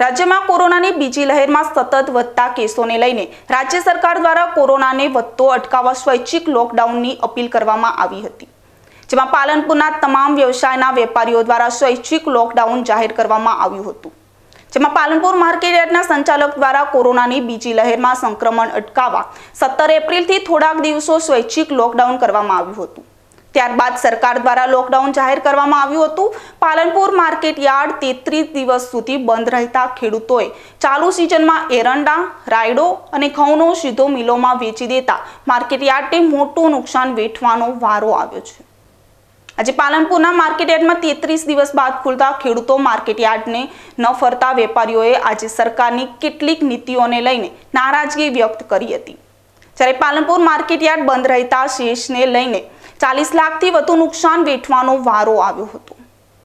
રાજ્યમાં કોરોનાની બીજી લહેરમાં સતત વધતા કેસોને લઈને રાજ્ય સરકાર દ્વારા કોરોનાને વધતો અટકાવવા સ્વૈચ્છિક લોકડાઉનની અપીલ કરવામાં આવી હતી. જેમાં પાલનપુરના તમામ વ્યવસાયના વેપારીઓ દ્વારા સ્વૈચ્છિક લોકડાઉન જાહેર કરવામાં આવ્યું હતું. જેમાં પાલનપુર માર્કેટયાર્ડના સંચાલક દ્વારા કોરોનાની બીજી લહેરમાં સંક્રમણ અટકાવવા સત્તર એપ્રિલથી થોડાક દિવસો સ્વૈચ્છિક લોકડાઉન કરવામાં આવ્યું હતું. ત્યારબાદ સરકાર દ્વારા લોકડાઉન જાહેર કરવામાં આવ્યું હતું. પાલનપુર માર્કેટ યાર્ડ તેત્રીસ દિવસ સુધી બંધ રહેતા ખેડૂતોએ ચાલુ સિઝનમાં એરંડા, રાયડો અને ઘઉંનો સીધો મિલોમાં વેચી દેતા માર્કેટ યાર્ડને મોટું નુકસાન વેઠવાનો વારો આવ્યો છે. આજે પાલનપુરના માર્કેટ યાર્ડમાં તેત્રીસ દિવસ બાદ ખુલતા ખેડૂતો માર્કેટ યાર્ડને ન ફરતા વેપારીઓએ આજે સરકારની કેટલીક નીતિઓને લઈને નારાજગી વ્યક્ત કરી હતી. જ્યારે પાલનપુર માર્કેટ યાર્ડ બંધ રહેતા શેષને લઈને ચાલીસ લાખથી વધુ નુકસાન વેઠવાનો વારો આવ્યો હતો.